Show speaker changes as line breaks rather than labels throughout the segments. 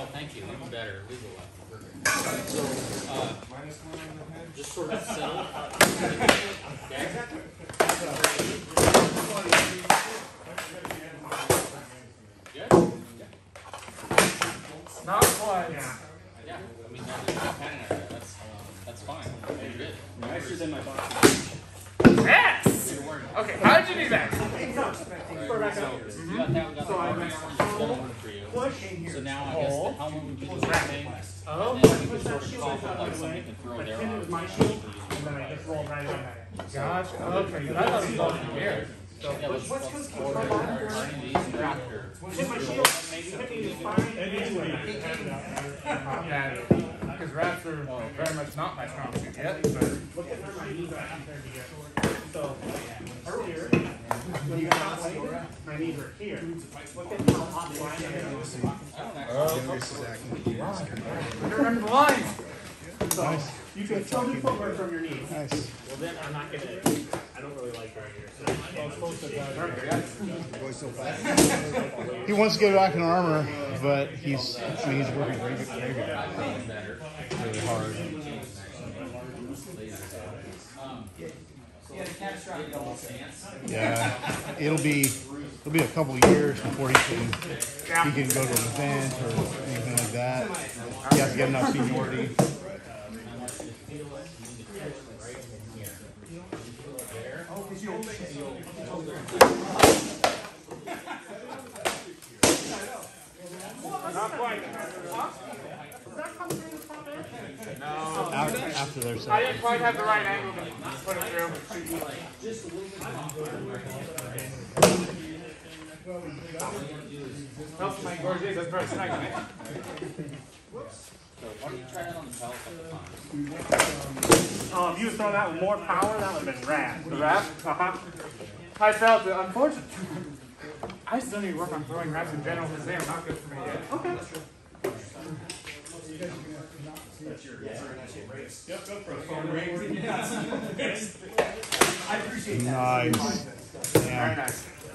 Oh, thank you, even better, legal weapon. So, uh, one on the head. just sort of settle. Okay? Good?
not quite.
Yeah, I mean, that's, that's, that's fine, you're good.
Nicer than my box.
Yes! Okay, how did you do that?
So, you got that, we got the armor, just done for you. So now I guess oh. the helmet would be the same thing.
Oh,
And then we could sort of cough up like somebody can throw their arm.
and then I just roll right on that. Gotcha. Okay, good. I thought it was all in here.
Yeah, let's, let's order our these tractor.
Because rats are very much not my strong suit yet, but.
Look at where my knees are compared to here. So earlier, when you got played, my knees were here. Look at how hot the line is.
I don't remember the lines.
So you can still do footwork from your knees.
Nice.
Well, then I'm not gonna, I don't really like right here.
He wants to get back in armor, but he's I mean, he's working very good, very. Really hard. Yeah, it'll be it'll be a couple years before he can he can go to an event or anything like that. He has to get enough seniority. After, their
I didn't quite have the right angle to put it through. Helps my gorgeous as first second, eh?
So why don't you try the pellet?
Oh, if you throw that with more power, that would have been rad.
The wrap? Uh-huh. I felt it. Unfortunately, I still need to work on throwing wraps in general because they are not good for me yet. Okay.
Nice.
Very
Yeah.
nice.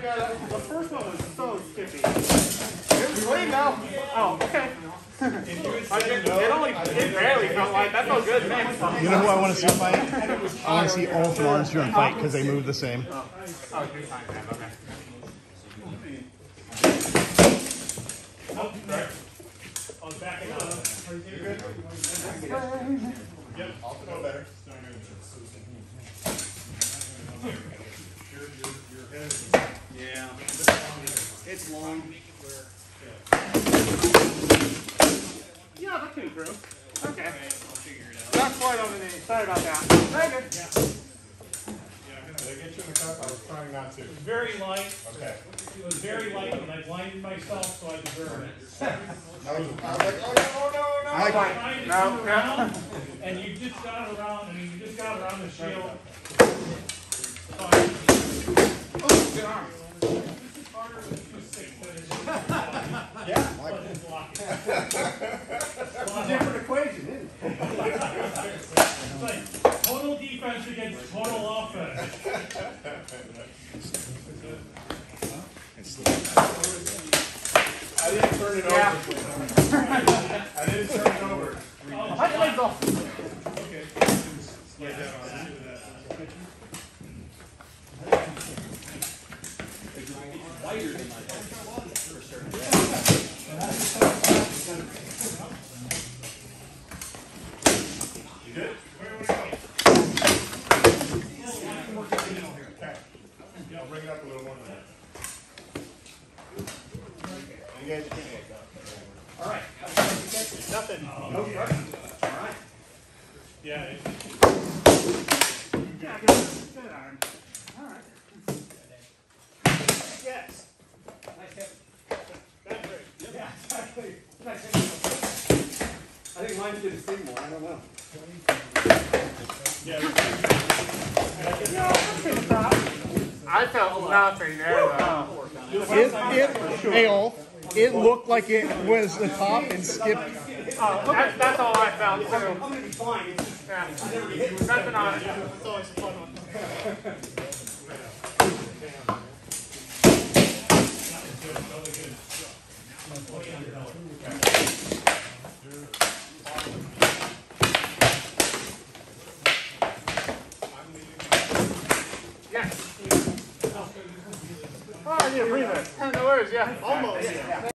sorry. You're, you're.
The first one was so skippy.
You're clean now. Oh, okay. I did, it only, it barely felt like, that felt good, thanks.
You know who I want to see fight? I want to see Ulf and Armstrong fight because they move the same.
Oh, oh you're fine, man, okay.
I was backing up.
Yeah. It's long.
Yeah, that came through. Okay. Not quite on the knee. Sorry about that. Very good.
Did I get you in the cup? I was trying not to.
It was very light.
Okay.
It was very light, and I blinded myself, so I deserve it.
I was, I was like, oh no, no, no.
I,
Trying to
No,
come
no.
around, and you just got around, I mean, you just got around the shield. So I-
Good arm.
I didn't turn it
Yeah.
over. I didn't turn it over.
Hot legs off.
Okay. Lay
certain.
I'll bring it up a little more. You guys can't look up.
All right. Nothing. No pressure. All right.
Yeah, it-
Yeah, good. Good arm. All right. Yes. That's great. Yeah, exactly.
I think mine did the same more. I don't know.
I felt nothing there though.
It, it, Al, it looked like it was the top and skipped.
Oh, that's, that's all I felt too.
I'm gonna be fine. It's just,
Yeah. Nothing on it.
It's always a fun one.
Words, yeah.
Almost.